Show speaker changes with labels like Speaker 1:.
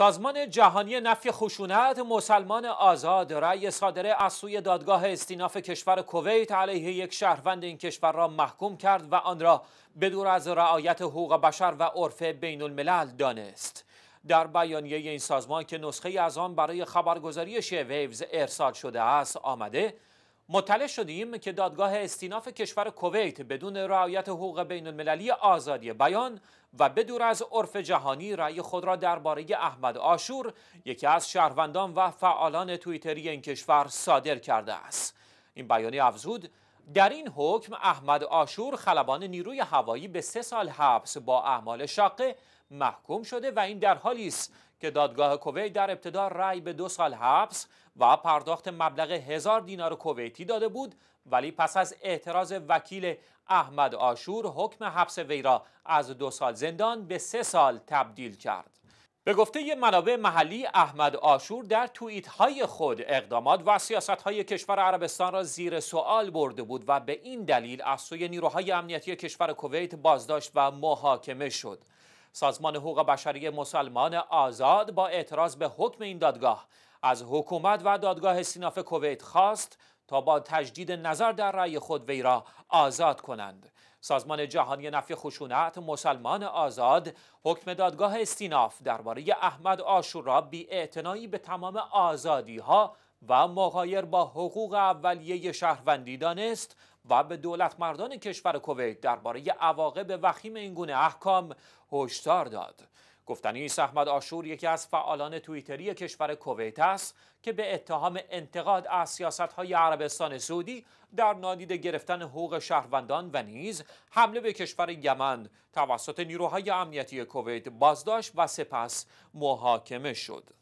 Speaker 1: سازمان جهانی نفی خشونت مسلمان آزاد رأی صادره از سوی دادگاه استیناف کشور کویت علیه یک شهروند این کشور را محکوم کرد و آن را بدور از رعایت حقوق بشر و عرف بین الملل دانست. در بیانیه این سازمان که نسخه از آن برای خبرگزاری شیویوز ارسال شده است آمده مطلع شدیم که دادگاه استیناف کشور کویت بدون رعایت حقوق بین المللی آزادی بیان و بدور از عرف جهانی رأی خود را درباره احمد آشور یکی از شهروندان و فعالان تویتری این کشور صادر کرده است. این بیانیه افزود در این حکم احمد آشور خلبان نیروی هوایی به سه سال حبس با اعمال شاقه محکوم شده و این در حالی است که دادگاه کویت در ابتدا رأی به دو سال حبس و پرداخت مبلغ هزار دینار کویتی داده بود ولی پس از اعتراض وکیل احمد آشور حکم حبس وی را از دو سال زندان به سه سال تبدیل کرد. به گفته منابع محلی احمد آشور در توییت های خود اقدامات و سیاست های کشور عربستان را زیر سوال برده بود و به این دلیل از سوی نیروهای امنیتی کشور کویت بازداشت و محاکمه شد. سازمان حقوق بشری مسلمان آزاد با اعتراض به حکم این دادگاه از حکومت و دادگاه استیناف کویت خواست تا با تجدید نظر در رأی خود وی را آزاد کنند. سازمان جهانی نفی خشونت مسلمان آزاد حکم دادگاه استیناف درباره احمد آشور را بی به تمام آزادی ها و مغایر با حقوق اولیه شهروندی دانست و به دولت مردان کشور کویت درباره عواقب وخیم این گونه احکام هشدار داد. گفتنی است احمد آشور یکی از فعالان تویتری کشور کویت است که به اتهام انتقاد از سیاست‌های عربستان سعودی در نادیده گرفتن حقوق شهروندان و نیز حمله به کشور یمن توسط نیروهای امنیتی کویت بازداشت و سپس محاکمه شد.